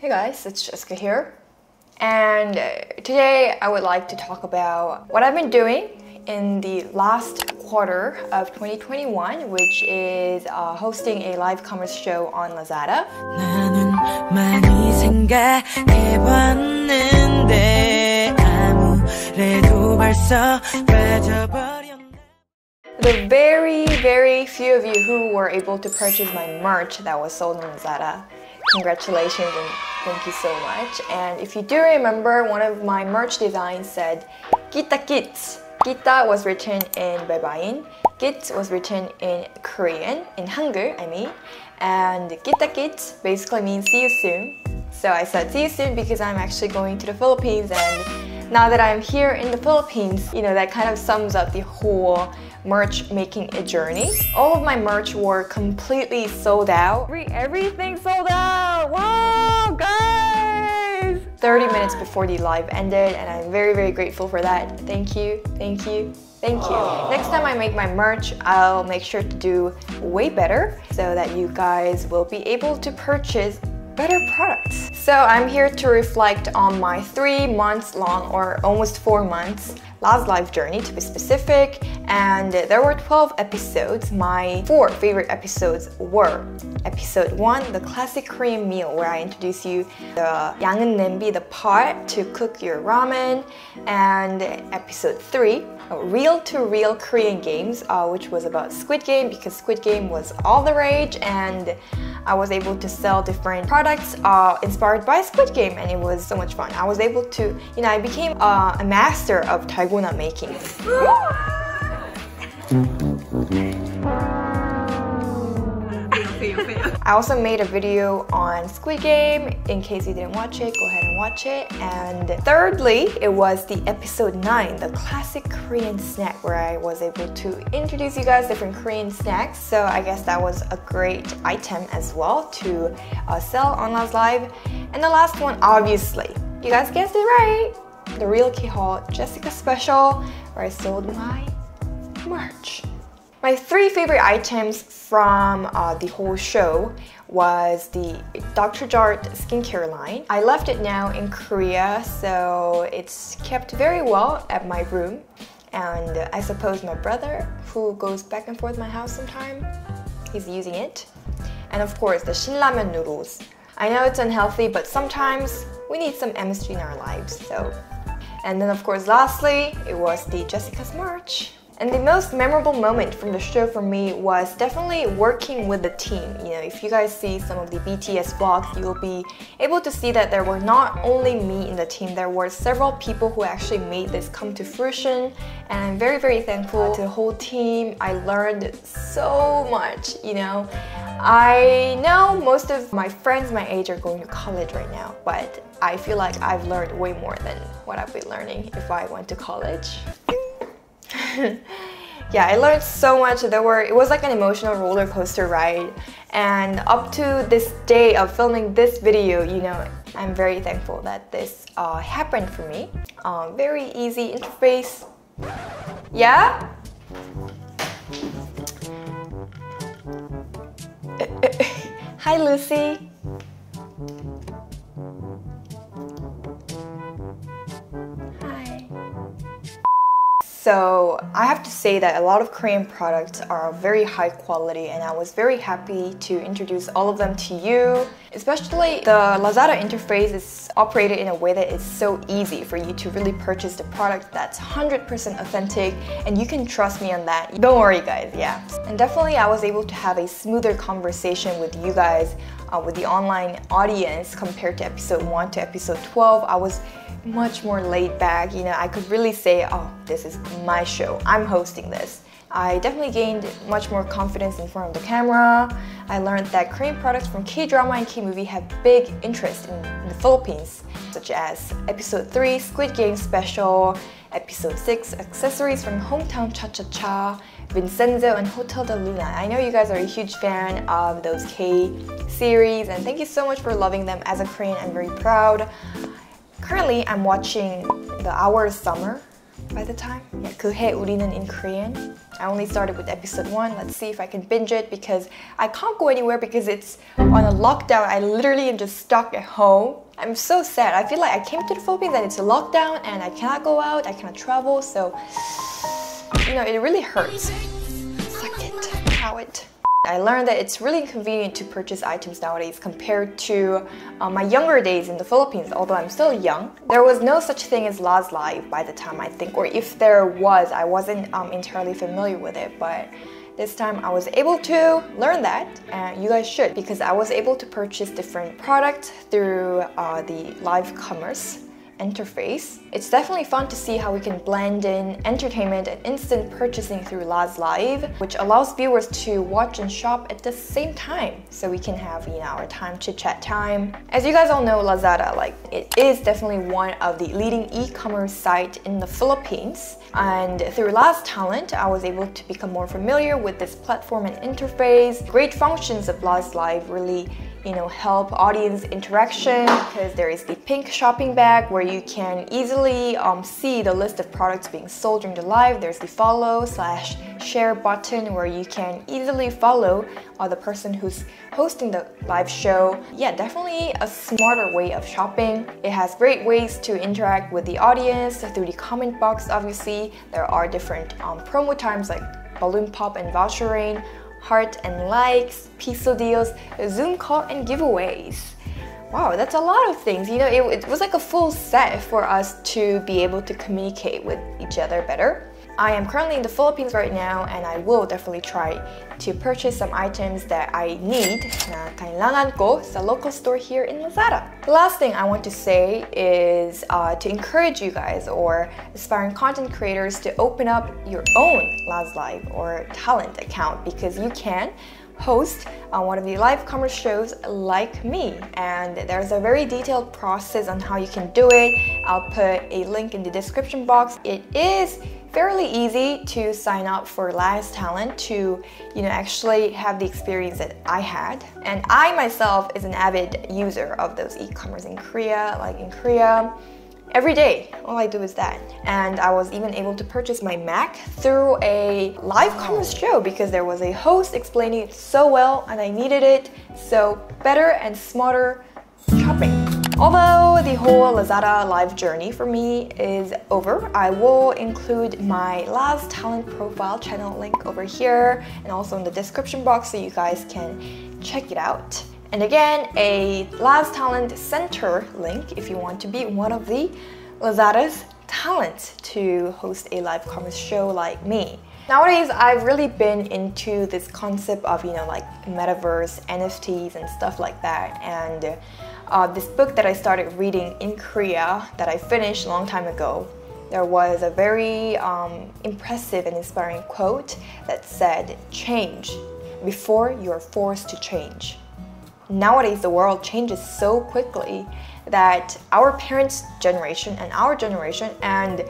Hey guys, it's Jessica here. And uh, today I would like to talk about what I've been doing in the last quarter of 2021, which is uh, hosting a live commerce show on Lazada. The very, very few of you who were able to purchase my merch that was sold on Lazada Congratulations and thank you so much. And if you do remember, one of my merch designs said Kita Kits. Kita was written in Baybayin. Kit was written in Korean, in Hangul, I mean. And Kita Kits basically means see you soon. So I said see you soon because I'm actually going to the Philippines and now that I'm here in the Philippines, you know, that kind of sums up the whole merch making a journey. All of my merch were completely sold out. Everything sold out! Wow, guys! 30 minutes before the live ended and I'm very, very grateful for that. Thank you, thank you, Thank you. Next time I make my merch, I'll make sure to do way better so that you guys will be able to purchase better products. So I'm here to reflect on my three months long or almost four months last life journey to be specific and there were 12 episodes. My four favorite episodes were episode 1, the classic Korean meal where I introduce you the yangeun nambi, the pot to cook your ramen, and episode 3, real-to-real -real Korean games, uh, which was about Squid Game because Squid Game was all the rage and I was able to sell different products uh, inspired by Squid Game and it was so much fun. I was able to, you know, I became uh, a master of dalgona making. I also made a video on Squid Game. In case you didn't watch it, go ahead and watch it. And thirdly, it was the episode 9, the classic Korean snack, where I was able to introduce you guys different Korean snacks. So I guess that was a great item as well to uh, sell on Laz Live. And the last one, obviously, you guys guessed it right, the Real Key Haul Jessica Special, where I sold my merch. My three favorite items from uh, the whole show was the Dr. Jart skincare line. I left it now in Korea, so it's kept very well at my room. And I suppose my brother, who goes back and forth my house sometime, he's using it. And of course, the Shin Shinramen noodles. I know it's unhealthy, but sometimes we need some MSG in our lives, so. And then of course, lastly, it was the Jessica's merch. And the most memorable moment from the show for me was definitely working with the team. You know, if you guys see some of the BTS vlogs, you will be able to see that there were not only me in the team, there were several people who actually made this come to fruition. And I'm very, very thankful to the whole team. I learned so much, you know. I know most of my friends my age are going to college right now, but I feel like I've learned way more than what I've been learning if I went to college. yeah, I learned so much. There were it was like an emotional roller coaster ride, and up to this day of filming this video, you know, I'm very thankful that this uh, happened for me. Um, very easy interface. Yeah. Hi, Lucy. So I have to say that a lot of Korean products are very high quality and I was very happy to introduce all of them to you. Especially the Lazada interface is operated in a way that is so easy for you to really purchase the product that's 100% authentic and you can trust me on that. Don't worry guys, yeah. And definitely I was able to have a smoother conversation with you guys, uh, with the online audience compared to episode 1 to episode 12. I was much more laid back. You know, I could really say, oh, this is my show. I'm hosting this. I definitely gained much more confidence in front of the camera. I learned that Korean products from K-drama and K-movie have big interest in, Philippines, such as episode 3, Squid Game special, episode 6, accessories from Hometown Cha-Cha-Cha, Vincenzo and Hotel de Luna. I know you guys are a huge fan of those K series and thank you so much for loving them. As a Korean, I'm very proud. Currently, I'm watching The Hour Summer by the time. Yeah, 그해 우리는 in Korean. I only started with episode one. Let's see if I can binge it because I can't go anywhere because it's on a lockdown. I literally am just stuck at home. I'm so sad. I feel like I came to the Philippines and it's a lockdown and I cannot go out, I cannot travel, so you know, it really hurts. Suck it, how it. I learned that it's really inconvenient to purchase items nowadays compared to uh, my younger days in the Philippines, although I'm still young. There was no such thing as Laz Live by the time I think, or if there was, I wasn't um, entirely familiar with it, but this time I was able to learn that, and you guys should, because I was able to purchase different products through uh, the live commerce interface. It's definitely fun to see how we can blend in entertainment and instant purchasing through Laz Live, which allows viewers to watch and shop at the same time. So we can have, you know, our time chit chat time. As you guys all know, Lazada, like, it is definitely one of the leading e-commerce site in the Philippines. And through Laz Talent, I was able to become more familiar with this platform and interface. Great functions of Laz Live really you know, help audience interaction because there is the pink shopping bag where you can easily um, see the list of products being sold during the live. There's the follow slash share button where you can easily follow uh, the person who's hosting the live show. Yeah, definitely a smarter way of shopping. It has great ways to interact with the audience through the comment box, obviously. There are different um, promo times like balloon pop and voucher rain heart and likes, piso deals, Zoom call, and giveaways. Wow, that's a lot of things. You know, it, it was like a full set for us to be able to communicate with each other better. I am currently in the Philippines right now and I will definitely try to purchase some items that I need na kailangan ko sa local store here in Lazada. The last thing I want to say is uh, to encourage you guys or aspiring content creators to open up your own Laz Live or talent account because you can host on one of the live commerce shows like me and there's a very detailed process on how you can do it i'll put a link in the description box it is fairly easy to sign up for Laz Talent to, you know, actually have the experience that I had. And I myself is an avid user of those e-commerce in Korea, like in Korea. Every day, all I do is that. And I was even able to purchase my Mac through a live commerce show because there was a host explaining it so well and I needed it. So better and smarter shopping. Although the whole Lazada live journey for me is over, I will include my Laz Talent profile channel link over here and also in the description box so you guys can check it out. And again, a Laz Talent Center link if you want to be one of the Lazada's talents to host a live commerce show like me. Nowadays, I've really been into this concept of, you know, like metaverse, NFTs and stuff like that. And uh, this book that I started reading in Korea that I finished a long time ago, there was a very um, impressive and inspiring quote that said, change before you're forced to change. Nowadays, the world changes so quickly that our parents' generation and our generation and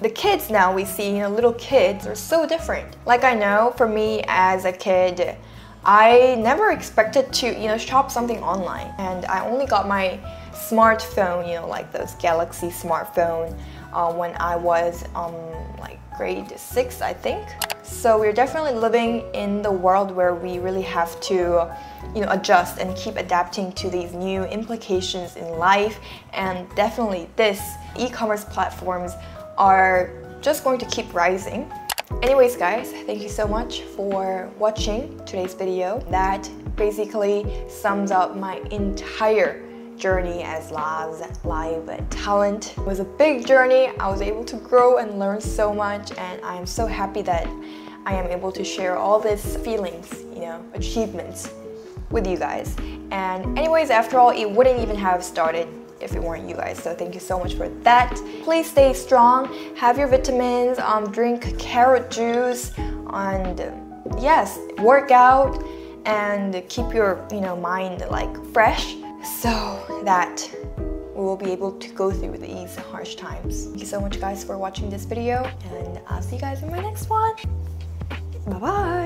the kids now we see, you know, little kids are so different. Like I know for me as a kid, I never expected to, you know, shop something online. And I only got my smartphone, you know, like those Galaxy smartphone uh, when I was um, like grade six, I think. So we're definitely living in the world where we really have to, you know, adjust and keep adapting to these new implications in life. And definitely this e-commerce platforms are just going to keep rising. Anyways guys, thank you so much for watching today's video. That basically sums up my entire journey as Laz Live talent. It was a big journey. I was able to grow and learn so much and I am so happy that I am able to share all these feelings, you know, achievements with you guys. And anyways, after all, it wouldn't even have started if it weren't you guys. So thank you so much for that. Please stay strong, have your vitamins, um, drink carrot juice, and yes, work out and keep your you know mind like fresh so that we will be able to go through these harsh times. Thank you so much guys for watching this video and I'll see you guys in my next one. Bye bye!